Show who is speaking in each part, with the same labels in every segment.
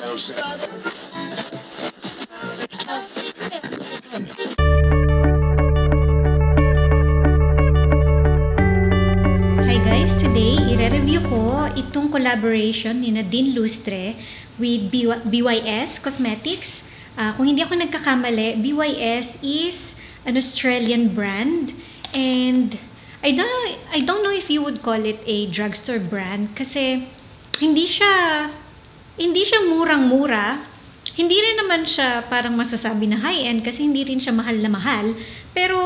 Speaker 1: Hi guys, today i-review ko itong collaboration ni Nadine Lustre with BY- BYS Cosmetics. Ah, kung hindi ako nagkakamali, BYS is an Australian brand and I don't know I don't know if you would call it a drugstore brand kasi hindi siya hindi siya murang-mura. Hindi rin naman siya parang masasabi na high-end kasi hindi rin siya mahal na mahal. Pero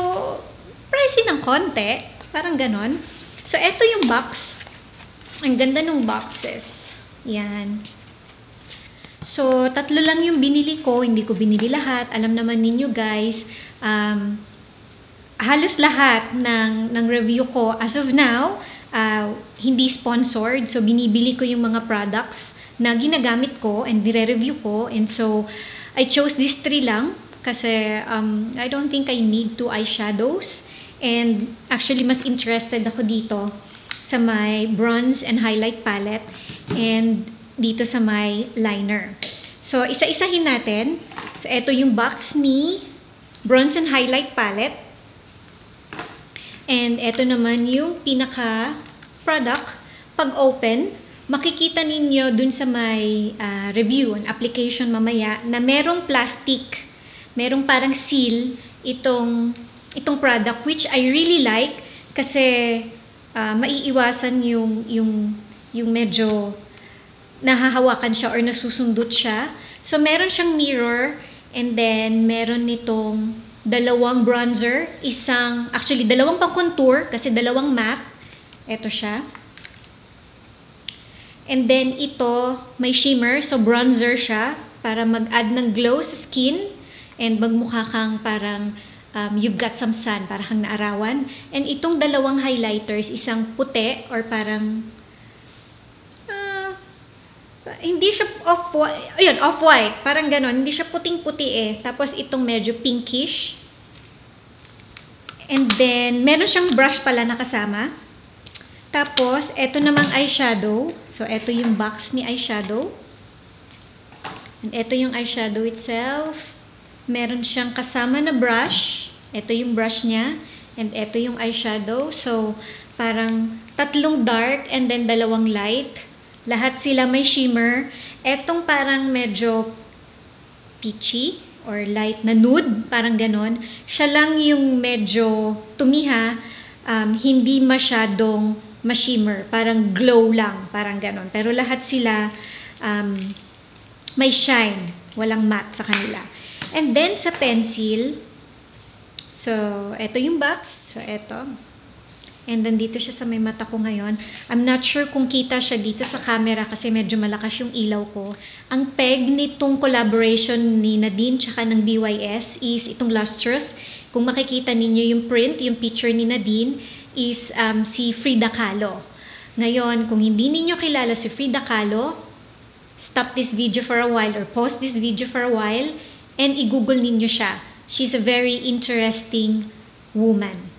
Speaker 1: pricey ng konti. Parang ganon. So, eto yung box. Ang ganda ng boxes. Yan. So, tatlo lang yung binili ko. Hindi ko binili lahat. Alam naman ninyo guys, um, halos lahat ng, ng review ko as of now, uh, hindi sponsored. So, binibili ko yung mga products na ginagamit ko and nire-review ko. And so, I chose these three lang kasi um, I don't think I need two eyeshadows. And actually, mas interested ako dito sa my bronze and highlight palette and dito sa my liner. So, isa-isahin natin. So, ito yung box ni bronze and highlight palette. And ito naman yung pinaka product. Pag open, makikita ninyo dun sa may ah, review, an application mamaya, na merong plastic, merong parang seal itong, itong product which I really like kasi ah, maiiwasan yung, yung, yung medyo nahahawakan siya or nasusundot siya. So, meron siyang mirror and then meron nitong dalawang bronzer, isang, actually dalawang pang contour kasi dalawang matte. Ito siya. And then ito, may shimmer, so bronzer siya para mag-add ng glow sa skin and magmukha kang parang um, you've got some sun, para kang naarawan. And itong dalawang highlighters, isang puti or parang ah, hindi siya off-white, ayun, off-white, parang ganon, hindi siya puting-puti eh. Tapos itong medyo pinkish. And then, meron siyang brush pala na kasama. Tapos, eto namang eyeshadow. So, eto yung box ni eyeshadow. And eto yung eyeshadow itself. Meron siyang kasama na brush. Eto yung brush niya. And eto yung eyeshadow. So, parang tatlong dark and then dalawang light. Lahat sila may shimmer. Etong parang medyo peachy or light na nude, parang ganon. Siya lang yung medyo tumiha, um, hindi masyadong ma-shimmer, parang glow lang, parang ganon. Pero lahat sila um, may shine, walang matte sa kanila. And then sa pencil, so eto yung box, so eto. And then dito siya sa may mata ko ngayon. I'm not sure kung kita siya dito sa camera kasi medyo malakas yung ilaw ko. Ang peg nitong collaboration ni Nadine tsaka ng BYS is itong lustrous. Kung makikita ninyo yung print, yung picture ni Nadine is um, si Frida Kahlo. Ngayon, kung hindi ninyo kilala si Frida Kahlo, stop this video for a while or pause this video for a while and i-google ninyo siya. She's a very interesting woman.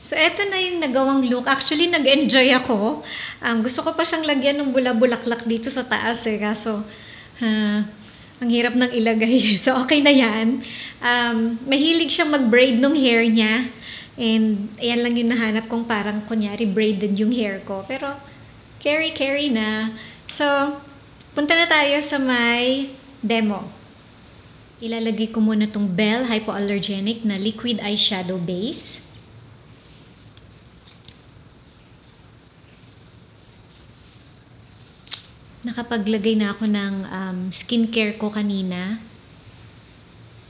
Speaker 1: So, eto na yung nagawang look. Actually, nag-enjoy ako. Um, gusto ko pa siyang lagyan ng bula-bulaklak dito sa taas eh. Kaso, ah, ang hirap nang ilagay. So, okay na yan. Um, mahilig siyang mag-braid ng hair niya. And, ayan lang yung nahanap kong parang, kunyari, braided yung hair ko. Pero, carry-carry na. So, punta na tayo sa may demo. Ilalagay ko muna tong Bell Hypoallergenic na liquid eyeshadow base. Nakapaglagay na ako ng um, skincare ko kanina.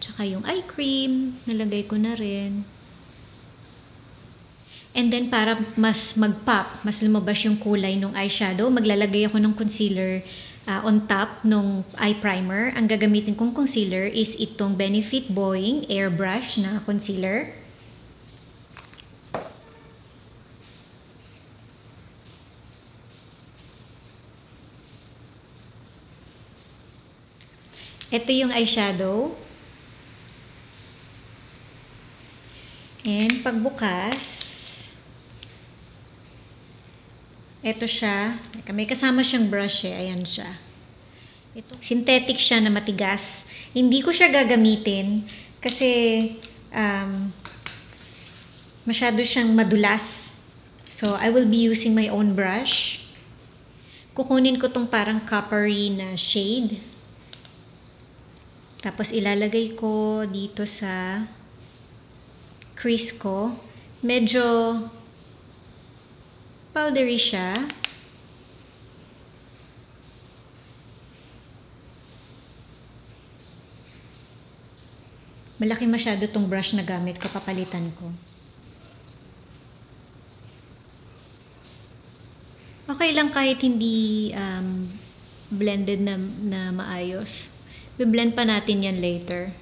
Speaker 1: Tsaka yung eye cream, nalagay ko na rin. And then para mas mag-pop, mas lumabas yung kulay ng eyeshadow, maglalagay ako ng concealer uh, on top ng eye primer. Ang gagamitin kong concealer is itong Benefit Boeing Airbrush na concealer. Ito yung eyeshadow. And pagbukas, ito siya. May kasama siyang brush eh. Ayan siya. Ito, synthetic siya na matigas. Hindi ko siya gagamitin kasi um, masyado siyang madulas. So, I will be using my own brush. Kukunin ko tong parang coppery na shade. Tapos ilalagay ko dito sa crease ko. Medyo powdery siya. Malaki masyado tong brush na gamit ko, papalitan ko. Okay lang kahit hindi um, blended na, na maayos. Biblend pa natin yan later.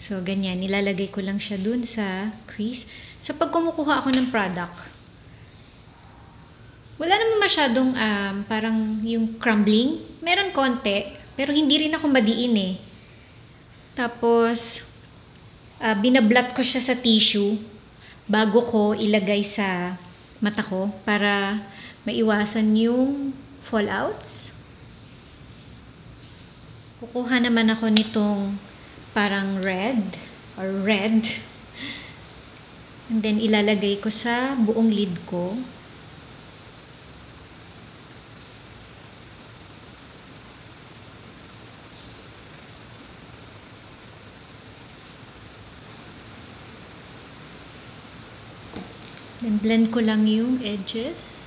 Speaker 1: So, ganyan. Nilalagay ko lang siya dun sa crease. Sa pag kumukuha ako ng product, wala naman masyadong um, parang yung crumbling. Meron konti, pero hindi rin ako madiin eh. Tapos, uh, binablat ko siya sa tissue bago ko ilagay sa mata ko para maiwasan yung fallouts. Kukuha naman ako nitong parang red or red. And then ilalagay ko sa buong lid ko. Then blend ko lang yung edges.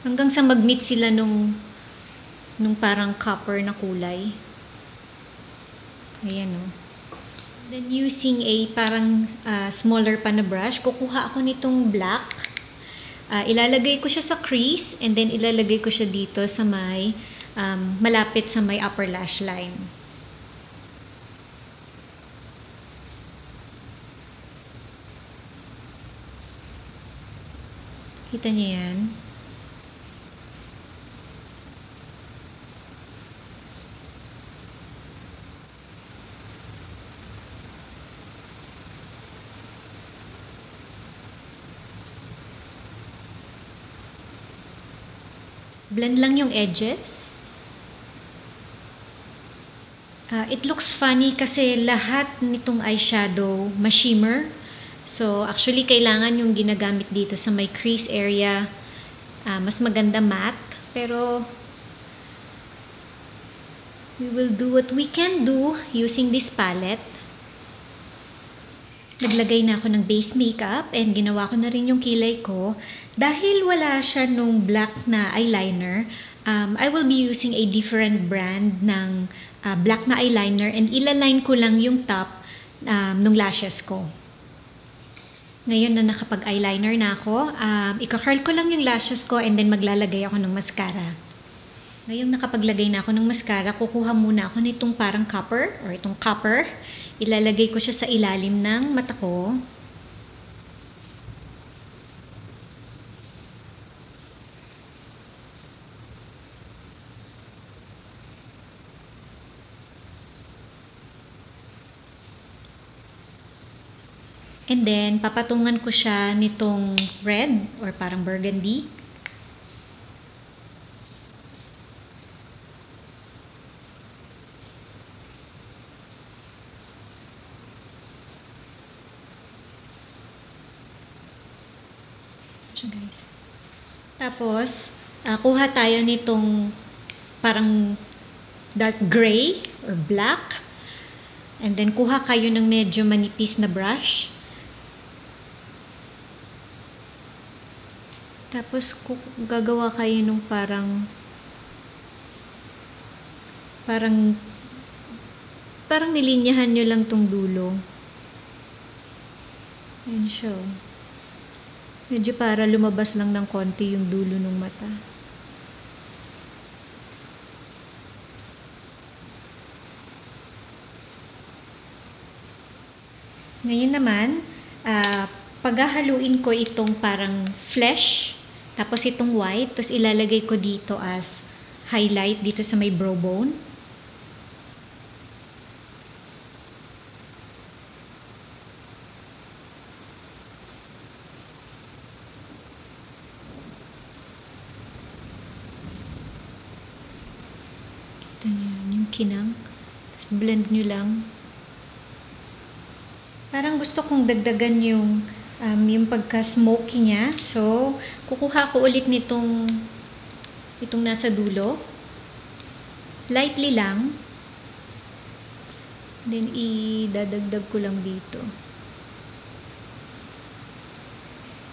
Speaker 1: Hanggang sa mag-meet sila nung nung parang copper na kulay. Ayan o. Oh. Then using a parang uh, smaller pa na brush, kukuha ako nitong black. Uh, ilalagay ko siya sa crease and then ilalagay ko siya dito sa may um, malapit sa may upper lash line. Kita niyo yan? Blend lang yung edges. Uh, it looks funny kasi lahat nitong eyeshadow ma-shimmer So, actually, kailangan yung ginagamit dito sa may crease area, uh, mas maganda matte. Pero, we will do what we can do using this palette. Naglagay na ako ng base makeup and ginawa ko na rin yung kilay ko. Dahil wala siya nung black na eyeliner, um, I will be using a different brand ng uh, black na eyeliner and ilaline ko lang yung top um, nung lashes ko. Ngayon na nakapag-eyeliner na ako, um, ika-curl ko lang yung lashes ko and then maglalagay ako ng mascara. Ngayong nakapaglagay na ako ng mascara, kukuha muna ako nitong parang copper or itong copper. Ilalagay ko siya sa ilalim ng mata ko. And then, papatungan ko siya nitong red or parang burgundy. Siya guys. Tapos, uh, kuha tayo nitong parang dark gray or black. And then, kuha kayo ng medyo manipis na brush. Tapos, gagawa kayo nung parang parang parang nilinyahan nyo lang tong dulo. Ayan siya. Oh. Medyo para lumabas lang ng konti yung dulo ng mata. Ngayon naman, uh, paghahaluin ko itong parang flesh tapos itong white, tapos ilalagay ko dito as highlight dito sa may brow bone. Ito yun, yung kinang. Blend nyo lang. Parang gusto kong dagdagan yung um, yung pagka-smoky niya. So, kukuha ko ulit nitong itong nasa dulo. Lightly lang. Then, idadagdag ko lang dito.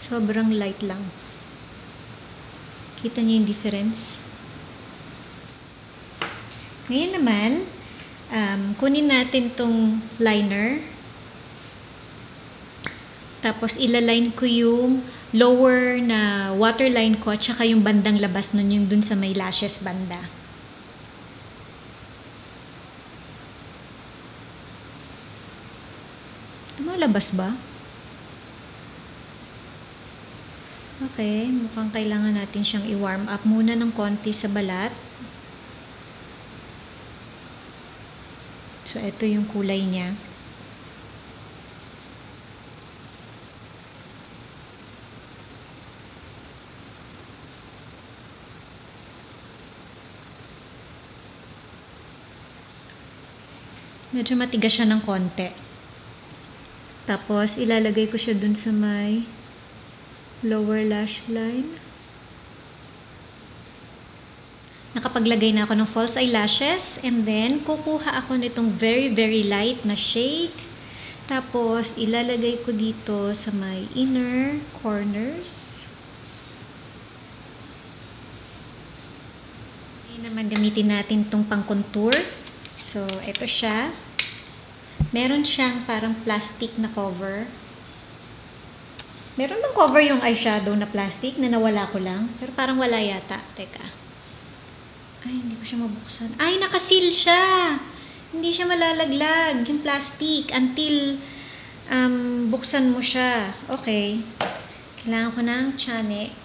Speaker 1: Sobrang light lang. Kita niyo yung difference? Ngayon naman, um, kunin natin tong liner. Tapos ilaline ko yung lower na waterline ko at saka yung bandang labas nun yung dun sa may lashes banda. Lumalabas ba? Okay, mukhang kailangan natin siyang i-warm up muna ng konti sa balat. So, ito yung kulay niya. Medyo matigas siya ng konti. Tapos, ilalagay ko siya dun sa may lower lash line. Nakapaglagay na ako ng false eyelashes. And then, kukuha ako nitong very, very light na shade. Tapos, ilalagay ko dito sa my inner corners. Ngayon naman, gamitin natin itong pang contour. So, ito siya. Meron siyang parang plastic na cover. Meron bang cover yung eyeshadow na plastic na nawala ko lang? Pero parang wala yata. Teka. Ay, hindi ko siya mabuksan. Ay, nakasil siya! Hindi siya malalaglag, yung plastic, until um, buksan mo siya. Okay. Kailangan ko ng chane.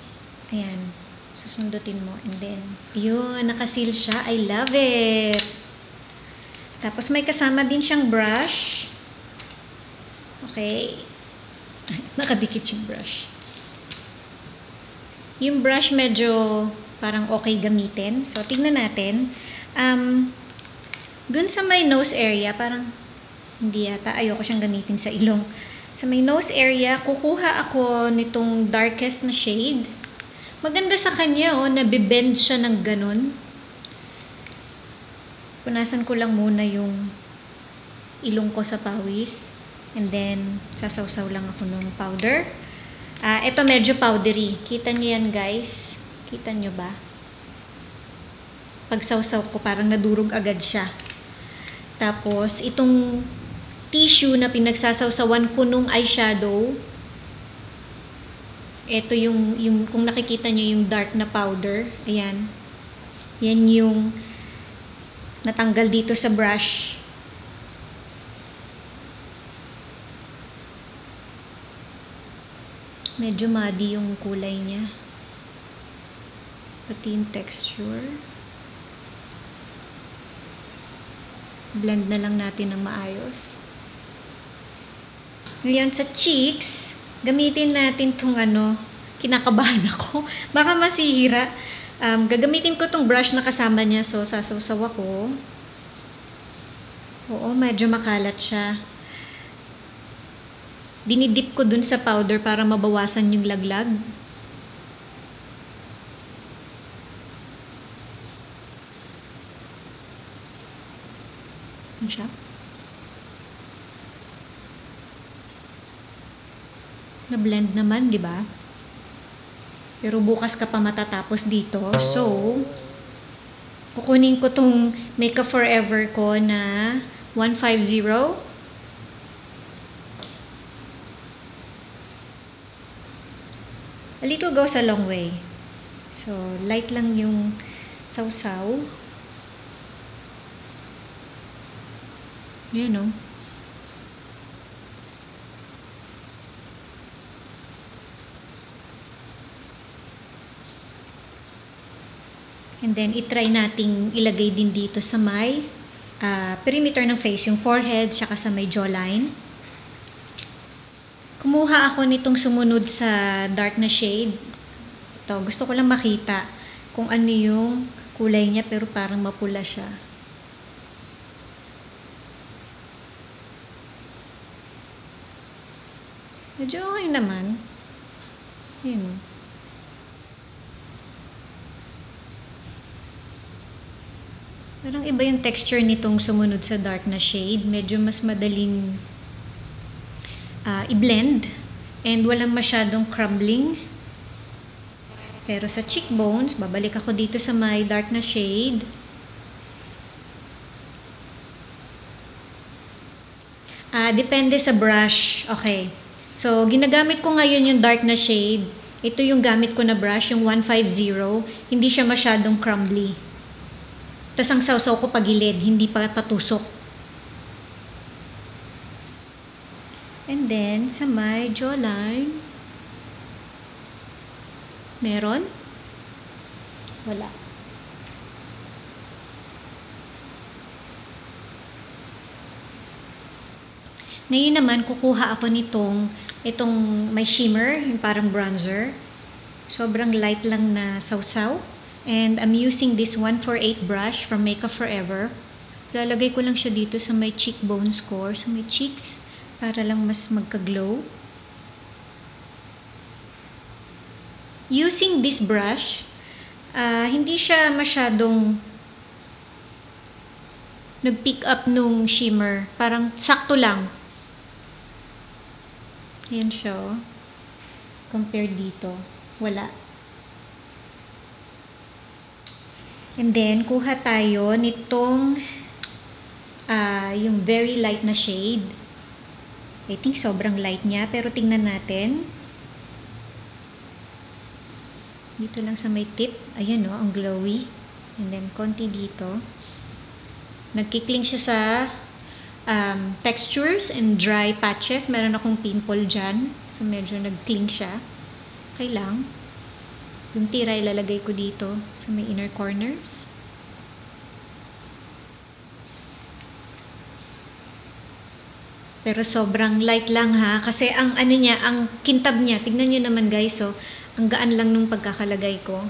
Speaker 1: Ayan. Susundutin mo. And then, yun, nakasil siya. I love it! Tapos may kasama din siyang brush. Okay. Nakadikit yung brush. Yung brush medyo parang okay gamitin. So, tignan natin. Um, dun sa may nose area, parang hindi yata, ayoko siyang gamitin sa ilong. Sa may nose area, kukuha ako nitong darkest na shade. Maganda sa kanya, oh, nabibend siya ng ganun. Punasan ko lang muna yung ilong ko sa pawis. And then, sasawsaw lang ako ng powder. Ah, uh, ito medyo powdery. Kita niyo yan, guys? Kita niyo ba? Pag sawsaw ko, parang nadurog agad siya. Tapos, itong tissue na pinagsasawsawan ko nung eyeshadow, ito yung, yung, kung nakikita niyo yung dark na powder, ayan. Yan yung natanggal dito sa brush. Medyo muddy yung kulay niya. Pati yung texture. Blend na lang natin ng maayos. Ngayon sa cheeks, gamitin natin tong ano, kinakabahan ako. Baka masihira. Um, gagamitin ko tong brush na kasama niya. So, sasawsaw ako. Oo, medyo makalat siya. Dinidip ko dun sa powder para mabawasan yung laglag. Ano siya? Na-blend naman, di ba? Pero bukas ka pa matatapos dito. So, kukunin ko tong Makeup Forever ko na 150. A little goes a long way. So, light lang yung sausaw. Yun, no? And then, itry nating ilagay din dito sa may uh, perimeter ng face, yung forehead, saka sa may jawline. Kumuha ako nitong sumunod sa dark na shade. Ito, gusto ko lang makita kung ano yung kulay niya pero parang mapula siya. Medyo okay naman. Yun. Parang iba yung texture nitong sumunod sa dark na shade. Medyo mas madaling uh, i-blend and walang masyadong crumbling. Pero sa cheekbones, babalik ako dito sa my dark na shade. Uh, depende sa brush. Okay. So, ginagamit ko ngayon yung dark na shade. Ito yung gamit ko na brush, yung 150. Hindi siya masyadong crumbly. Tapos ang sausaw ko pagilid, hindi pa patusok. And then, sa my jawline, meron? Wala. Ngayon naman, kukuha ako nitong, itong may shimmer, yung parang bronzer. Sobrang light lang na sausaw. And I'm using this 148 brush from Makeup Forever. Lalagay ko lang siya dito sa may cheekbones ko, sa may cheeks, para lang mas magka-glow. Using this brush, uh, hindi siya masyadong nag-pick up nung shimmer. Parang sakto lang. Ayan siya. Oh. Compared dito. Wala. And then, kuha tayo nitong uh, yung very light na shade. I think sobrang light niya. Pero tingnan natin. Dito lang sa may tip. Ayan o, oh, ang glowy. And then, konti dito. Nagkikling siya sa um, textures and dry patches. Meron akong pimple dyan. So, medyo nag-cling siya. Okay lang. Yung tira ilalagay ko dito sa may inner corners. Pero sobrang light lang ha. Kasi ang ano niya, ang kintab niya, tignan nyo naman guys, so, ang gaan lang nung pagkakalagay ko.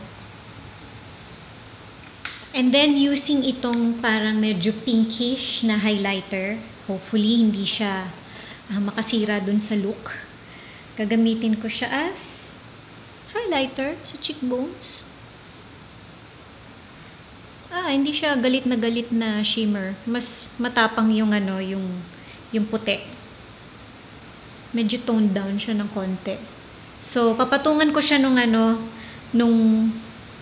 Speaker 1: And then, using itong parang medyo pinkish na highlighter, hopefully hindi siya uh, makasira dun sa look. Gagamitin ko siya as highlighter sa cheekbones. Ah, hindi siya galit na galit na shimmer. Mas matapang yung ano, yung, yung puti. Medyo toned down siya ng konti. So, papatungan ko siya nung ano, nung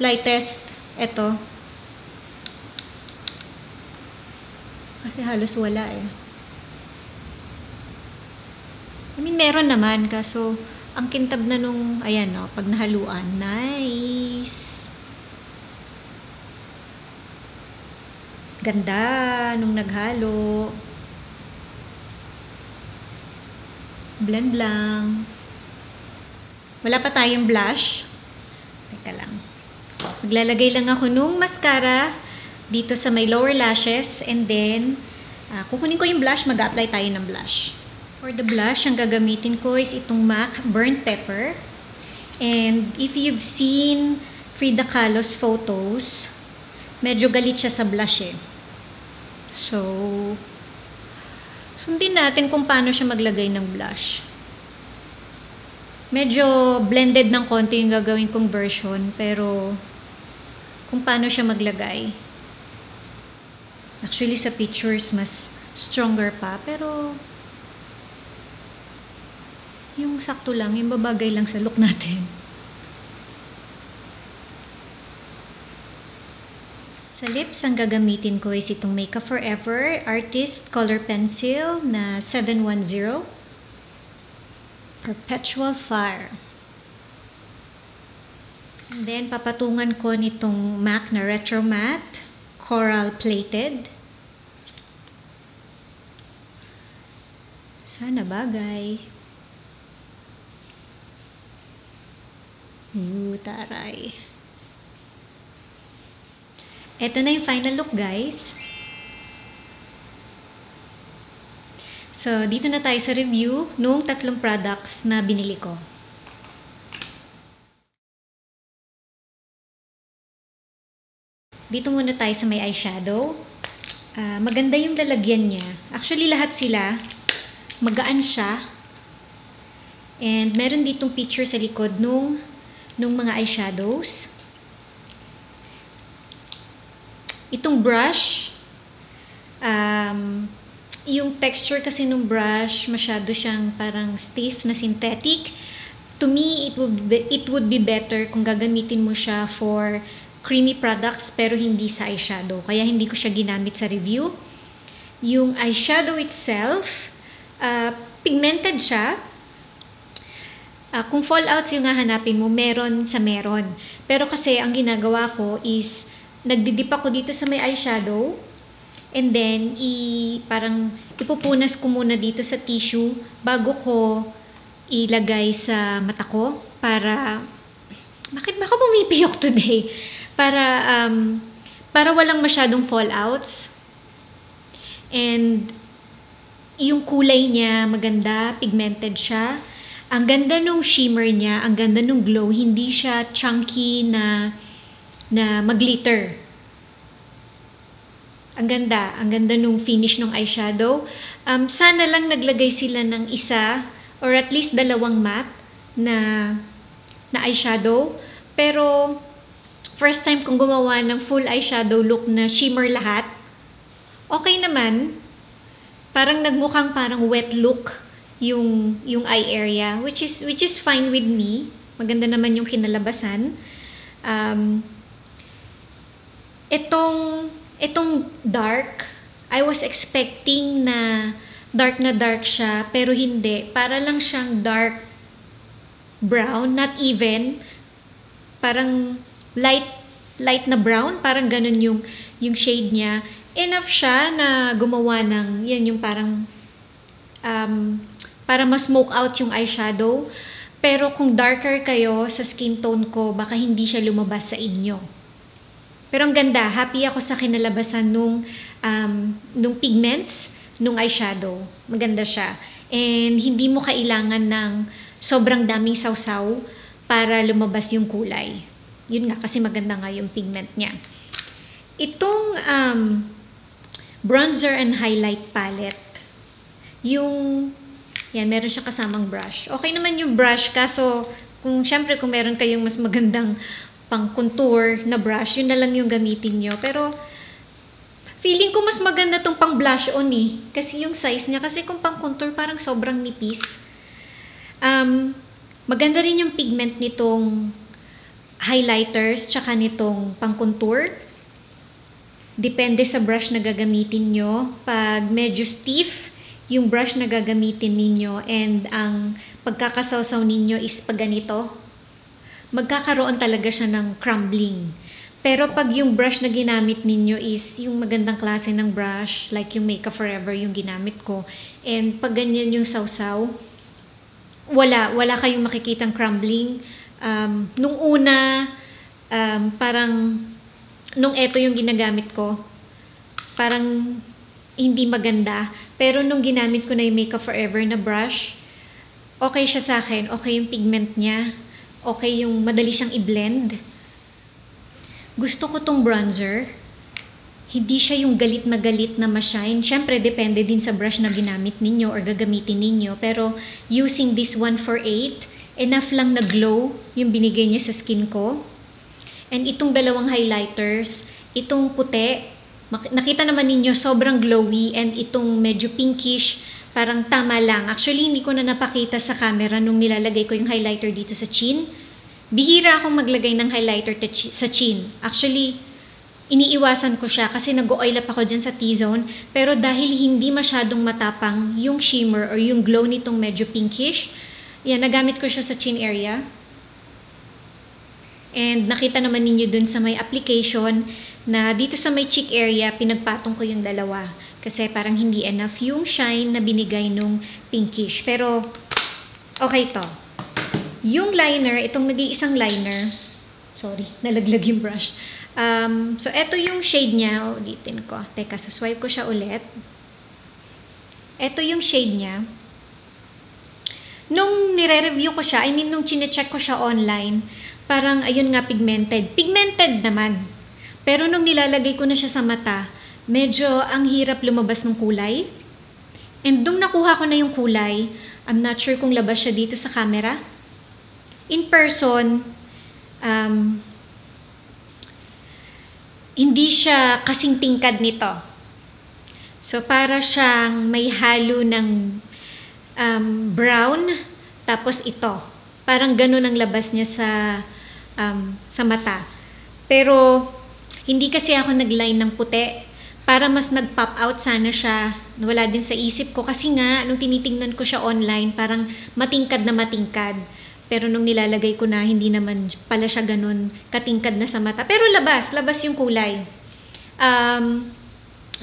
Speaker 1: lightest. Ito, Kasi halos wala eh. I mean, meron naman. Kaso, ang kintab na nung, ayan o, oh, pag nahaluan. Nice! Ganda nung naghalo. Blend lang. Wala pa tayong blush. Teka lang. Maglalagay lang ako nung mascara dito sa may lower lashes and then uh, kukunin ko yung blush, mag-apply tayo ng blush. For the blush, ang gagamitin ko is itong MAC Burnt Pepper. And if you've seen Frida Kahlo's photos, medyo galit siya sa blush eh. So, sundin natin kung paano siya maglagay ng blush. Medyo blended ng konti yung gagawin kong version, pero kung paano siya maglagay. Actually, sa pictures, mas stronger pa. Pero, yung sakto lang, yung babagay lang sa look natin. Sa lips, ang gagamitin ko is itong Makeup Forever Artist Color Pencil na 710. Perpetual Fire. And then, papatungan ko nitong MAC na Retro Matte coral plated. Sana bagay. Ooh, taray. Ito na yung final look, guys. So, dito na tayo sa review nung tatlong products na binili ko. Dito muna tayo sa may eyeshadow. Uh, maganda yung lalagyan niya. Actually, lahat sila, magaan siya. And meron ditong picture sa likod nung, nung mga eyeshadows. Itong brush, um, yung texture kasi nung brush, masyado siyang parang stiff na synthetic. To me, it would be, it would be better kung gagamitin mo siya for creamy products pero hindi sa eyeshadow. Kaya hindi ko siya ginamit sa review. Yung eyeshadow itself, uh, pigmented siya. Uh, kung fallouts yung hahanapin mo, meron sa meron. Pero kasi ang ginagawa ko is, nagdidip ako dito sa may eyeshadow. And then, i, parang ipupunas ko muna dito sa tissue bago ko ilagay sa mata ko para bakit ba ako today? Para um, para walang masyadong fallouts. And yung kulay niya maganda, pigmented siya. Ang ganda nung shimmer niya, ang ganda nung glow, hindi siya chunky na na mag-glitter. Ang ganda, ang ganda nung finish ng eyeshadow. Um, sana lang naglagay sila ng isa or at least dalawang matte na na eyeshadow. Pero first time kong gumawa ng full eyeshadow look na shimmer lahat. Okay naman, parang nagmukhang parang wet look yung yung eye area which is which is fine with me. Maganda naman yung kinalabasan. Um, itong itong dark, I was expecting na dark na dark siya pero hindi. Para lang siyang dark brown, not even. Parang light light na brown, parang ganun yung yung shade niya enough siya na gumawa ng, yan yung parang, um, para mas smoke out yung eyeshadow. Pero kung darker kayo sa skin tone ko, baka hindi siya lumabas sa inyo. Pero ang ganda, happy ako sa kinalabasan nung, um, nung pigments, nung eyeshadow. Maganda siya. And hindi mo kailangan ng sobrang daming sawsaw para lumabas yung kulay. Yun nga, kasi maganda nga yung pigment niya. Itong um, bronzer and highlight palette. Yung, yan, meron siya kasamang brush. Okay naman yung brush, kaso, kung syempre kung meron kayong mas magandang pang contour na brush, yun na lang yung gamitin nyo. Pero, feeling ko mas maganda tong pang blush on eh. Kasi yung size niya, kasi kung pang contour, parang sobrang nipis. Um, maganda rin yung pigment nitong highlighters, tsaka nitong pang contour. Depende sa brush na gagamitin nyo. Pag medyo stiff, yung brush na gagamitin ninyo and ang pagkakasawsaw ninyo is pag ganito, magkakaroon talaga siya ng crumbling. Pero pag yung brush na ginamit ninyo is yung magandang klase ng brush, like yung Makeup Forever yung ginamit ko, and pag ganyan yung sawsaw, wala, wala kayong makikitang crumbling. Um, nung una, um, parang nung eto yung ginagamit ko, parang hindi maganda. Pero nung ginamit ko na yung Makeup Forever na brush, okay siya sa akin. Okay yung pigment niya. Okay yung madali siyang i-blend. Gusto ko tong bronzer. Hindi siya yung galit na galit na ma-shine. Siyempre, depende din sa brush na ginamit ninyo or gagamitin ninyo. Pero using this 148, enough lang na glow yung binigay niya sa skin ko. And itong dalawang highlighters, itong puti, nakita naman ninyo sobrang glowy and itong medyo pinkish, parang tama lang. Actually, hindi ko na napakita sa camera nung nilalagay ko yung highlighter dito sa chin. Bihira akong maglagay ng highlighter sa chin. Actually, iniiwasan ko siya kasi nag-oil up ako dyan sa T-zone. Pero dahil hindi masyadong matapang yung shimmer or yung glow nitong medyo pinkish, yan, nagamit ko siya sa chin area. And nakita naman ninyo dun sa may application na dito sa may cheek area, pinagpatong ko yung dalawa. Kasi parang hindi enough yung shine na binigay nung pinkish. Pero, okay to. Yung liner, itong nag-iisang liner, sorry, nalaglag yung brush. Um, so, ito yung shade niya. Ulitin ko. Teka, saswipe ko siya ulit. Ito yung shade niya. Nung nire-review ko siya, I mean, nung chine-check ko siya online, parang ayun nga pigmented. Pigmented naman. Pero nung nilalagay ko na siya sa mata, medyo ang hirap lumabas ng kulay. And nung nakuha ko na yung kulay, I'm not sure kung labas siya dito sa camera. In person, um, hindi siya kasing tingkad nito. So, para siyang may halo ng um, brown, tapos ito. Parang ganun ang labas niya sa, um, sa mata. Pero, hindi kasi ako nagline ng puti. Para mas nag-pop out sana siya. Wala din sa isip ko. Kasi nga, nung tinitingnan ko siya online, parang matingkad na matingkad. Pero nung nilalagay ko na, hindi naman pala siya ganun katingkad na sa mata. Pero labas, labas yung kulay. Um,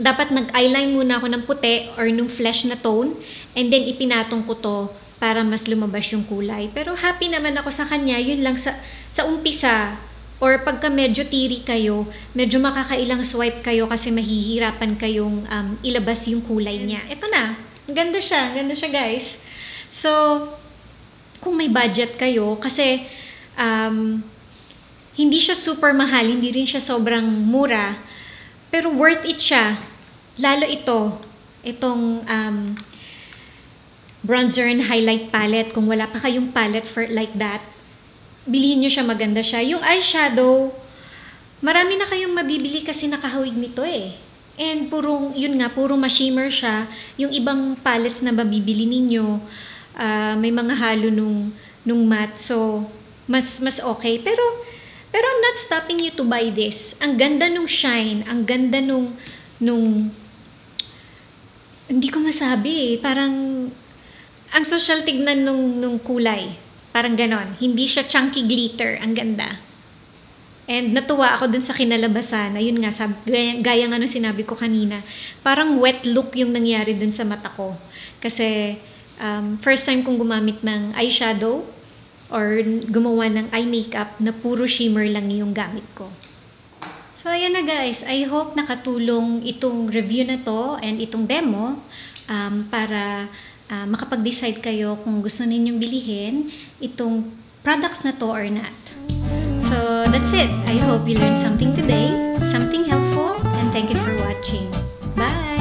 Speaker 1: dapat nag-eyeline muna ako ng puti or nung flesh na tone and then ipinatong ko to para mas lumabas yung kulay. Pero happy naman ako sa kanya, yun lang sa, sa umpisa or pagka medyo tiri kayo, medyo makakailang swipe kayo kasi mahihirapan kayong um, ilabas yung kulay niya. Ito na, ang ganda siya, ang ganda siya guys. So, kung may budget kayo, kasi um, hindi siya super mahal, hindi rin siya sobrang mura, pero worth it siya. Lalo ito, itong um, bronzer and highlight palette. Kung wala pa kayong palette for like that, bilihin nyo siya, maganda siya. Yung eyeshadow, marami na kayong mabibili kasi nakahawig nito eh. And purong, yun nga, puro ma-shimmer siya. Yung ibang palettes na mabibili ninyo, uh, may mga halo nung, nung matte. So, mas, mas okay. Pero, pero I'm not stopping you to buy this. Ang ganda nung shine, ang ganda nung, nung, hindi ko masabi eh. Parang, ang social tignan nung, nung kulay. Parang ganon. Hindi siya chunky glitter. Ang ganda. And natuwa ako dun sa kinalabasan na yun nga, sab, gaya, gaya nga nung sinabi ko kanina, parang wet look yung nangyari dun sa mata ko. Kasi um, first time kong gumamit ng eyeshadow or gumawa ng eye makeup na puro shimmer lang yung gamit ko. So ayan na guys, I hope nakatulong itong review na to and itong demo um, para uh, makapag-decide kayo kung gusto ninyong bilhin itong products na to or not. So that's it. I hope you learned something today, something helpful, and thank you for watching. Bye!